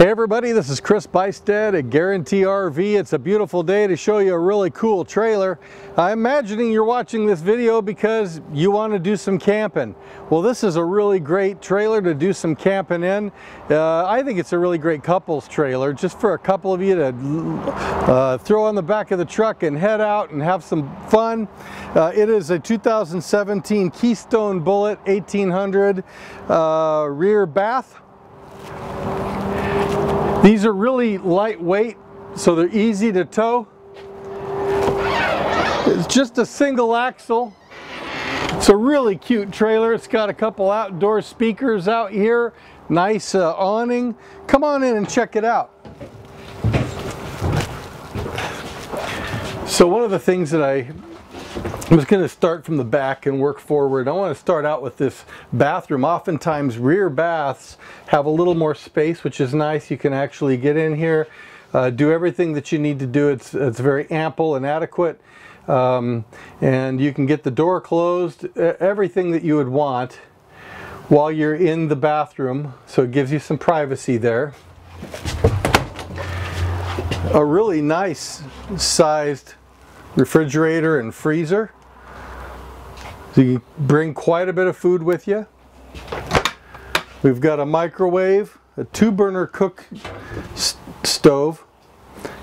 Hey everybody, this is Chris Buystedt at Guaranty RV. It's a beautiful day to show you a really cool trailer. I'm imagining you're watching this video because you want to do some camping. Well, this is a really great trailer to do some camping in. Uh, I think it's a really great couples trailer, just for a couple of you to uh, throw on the back of the truck and head out and have some fun. Uh, it is a 2017 Keystone Bullet 1800 uh, rear bath. These are really lightweight, so they're easy to tow. It's just a single axle. It's a really cute trailer. It's got a couple outdoor speakers out here, nice uh, awning. Come on in and check it out. So one of the things that I I'm just going to start from the back and work forward. I want to start out with this bathroom. Oftentimes rear baths have a little more space, which is nice. You can actually get in here, uh, do everything that you need to do. It's, it's very ample and adequate. Um, and you can get the door closed, everything that you would want while you're in the bathroom. So it gives you some privacy there. A really nice sized refrigerator and freezer. So you bring quite a bit of food with you. We've got a microwave, a two burner cook stove.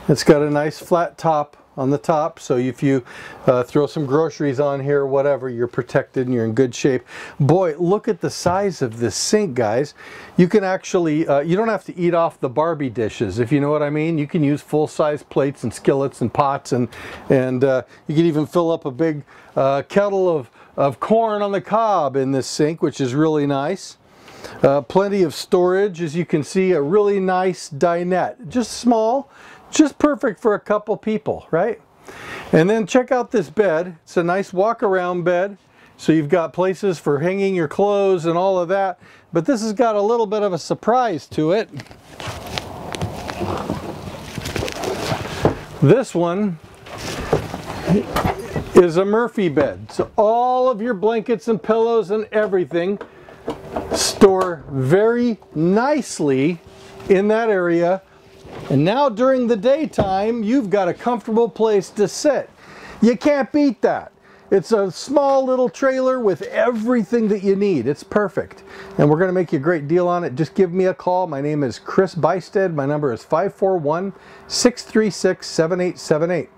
It's got a nice flat top on the top so if you uh, throw some groceries on here whatever you're protected and you're in good shape boy look at the size of this sink guys you can actually uh, you don't have to eat off the Barbie dishes if you know what I mean you can use full-size plates and skillets and pots and and uh, you can even fill up a big uh, kettle of, of corn on the cob in this sink which is really nice uh, plenty of storage as you can see a really nice dinette just small just perfect for a couple people, right? And then check out this bed. It's a nice walk around bed. So you've got places for hanging your clothes and all of that. But this has got a little bit of a surprise to it. This one is a Murphy bed. So all of your blankets and pillows and everything store very nicely in that area and now during the daytime, you've got a comfortable place to sit. You can't beat that. It's a small little trailer with everything that you need. It's perfect. And we're going to make you a great deal on it. Just give me a call. My name is Chris Buystedt. My number is 541 636 7878.